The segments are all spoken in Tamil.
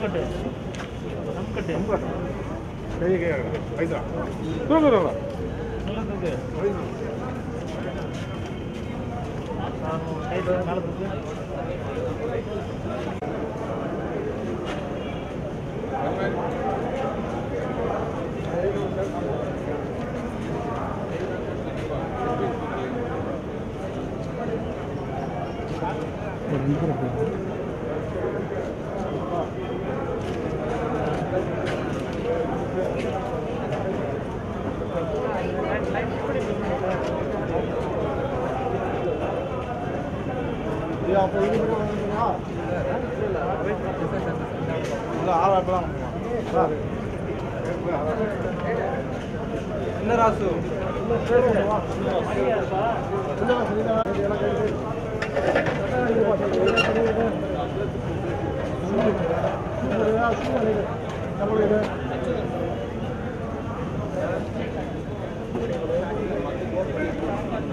ಕಟ್ಟೆ ನಮ್ಮ ಕಟ್ಟೆ ಕೈಗೆ ಐದಾ ತಗೊಂಡ್ರಲ್ಲ ನಲ್ಲದಕ್ಕೆ ನಾನು ಐದು ನಾಲ್ಕು என்ன ராசு உட்காருப்பா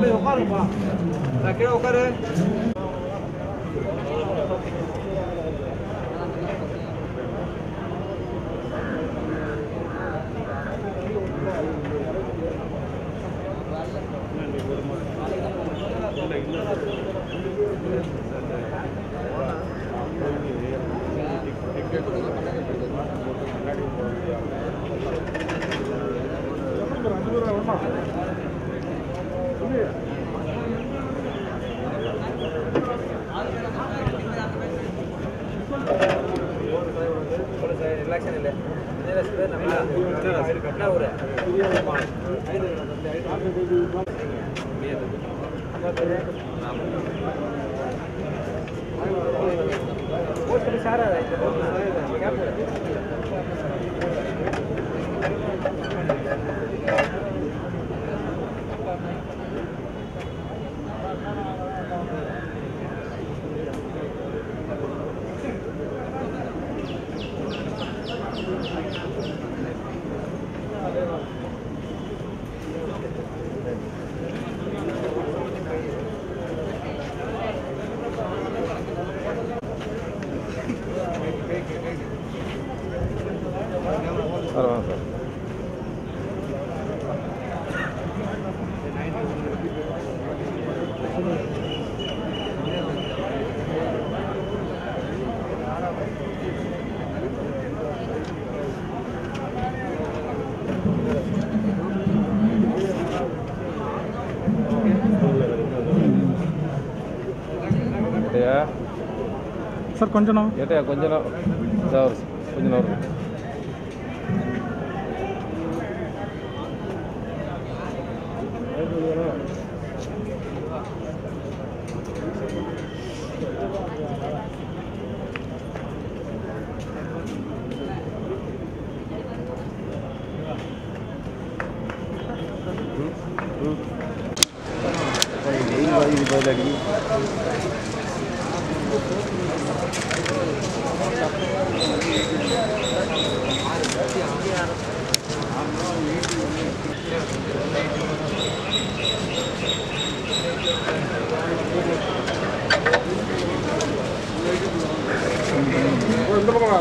bai oqar ma la kira oqar Thank you. Relaxation இல்லை என்ன ஒரு சார் கேப் இந்த பக்கம் அப்படியா அப்படியா ஆ நீ. நேரா. நில்லு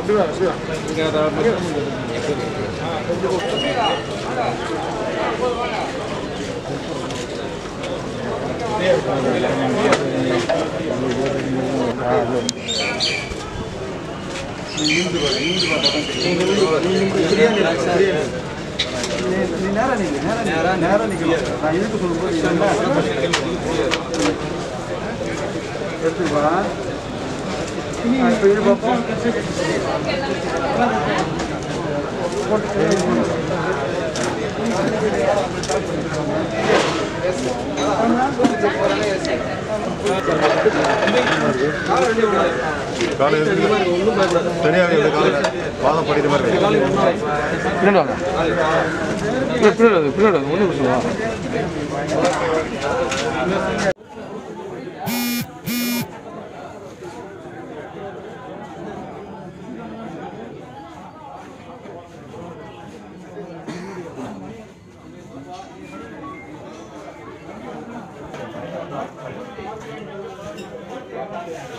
நேரா நேரா நிக்கணும் நான் இழுக்க சொல்லும்போது நீ இப்போ இழு பார்ப்போம் காலை தனியாக படிக்கிற மாதிரி பின்னாடி வாங்க பின்னாடி வாங்க, பின்னாடி வாங்க ஒன்றும் பிரச்சனை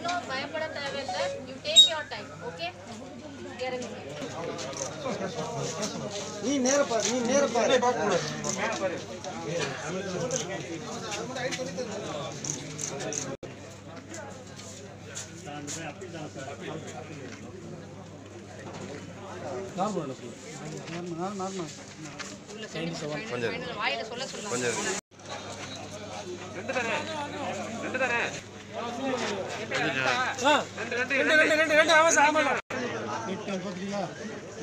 No, భయపడత అవెందర్ you take your time okay guarantee ನೀ ನೇರಪ್ಪ ನೀ ನೇರಪ್ಪ நீ நேர பாரு நீ நேர ரெண்டு ரெண்டு ரெண்டு ரெண்டு சொல்லுங்க கொஞ்சம்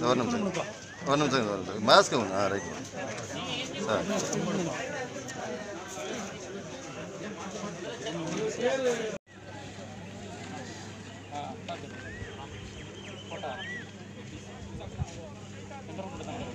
ஒரு நிமிஷம். ஒரு நிமிஷம் ஒரு நிமிஷம். மாஸ்க் ஒன்று ஆ ரைட் சார் சின்ன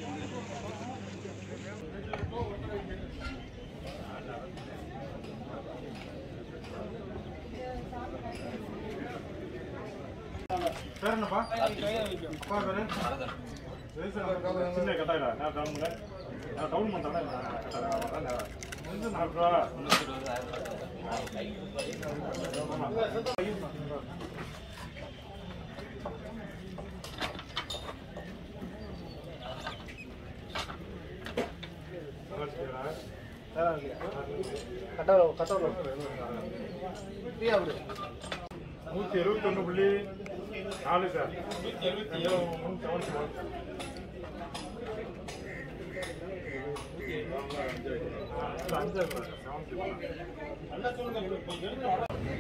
கட்டாயிடா நான் டவுனுங்க நான் டவுன் பண்ணுறேன் கட்டாயிடா வந்து நாலு ரூபா நூற்றி எழுபத்தொன்று புள்ளி நாலு சார் நூற்றி எழுபத்தி செவன்ட்டி ஒன்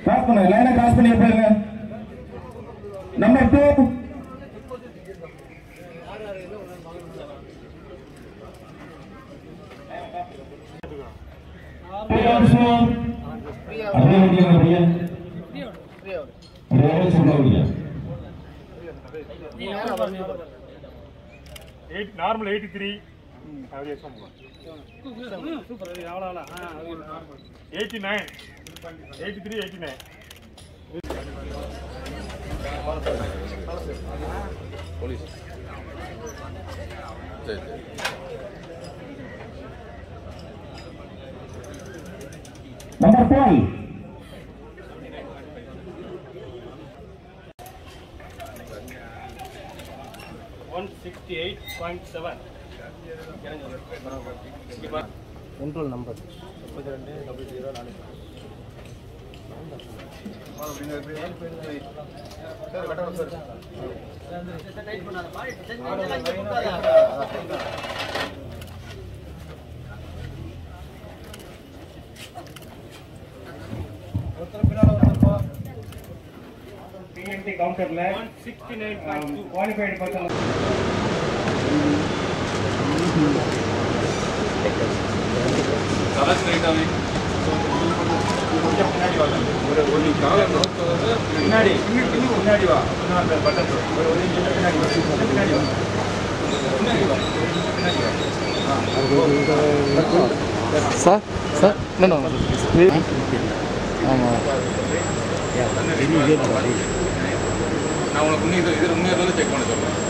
கிராஸ் பண்ணுங்க லைனை கிராஸ் பண்ணி போயிருங்க number two eight normal eighty three அப்படியே eighty nine eighty three eighty nine police சரி சரி number twelve sixty eight point seven control number முப்பத்தி ரெண்டு டபுள் ஜீரோ நாலு BNT கவுண்டர்ல sixty nine qualified person colour ஸ்ட்ரைட்டாகவே கொஞ்சம் பின்னாடி பின்னாடி வா பட்டன் பின்னாடி பின்னாடி வா சார் சார் என்ன ஆமாம் நான் உனக்கு இன்னும் இது இது உண்மையாக செக் பண்ண சொல்கிறேன்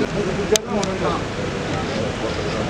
的。嗯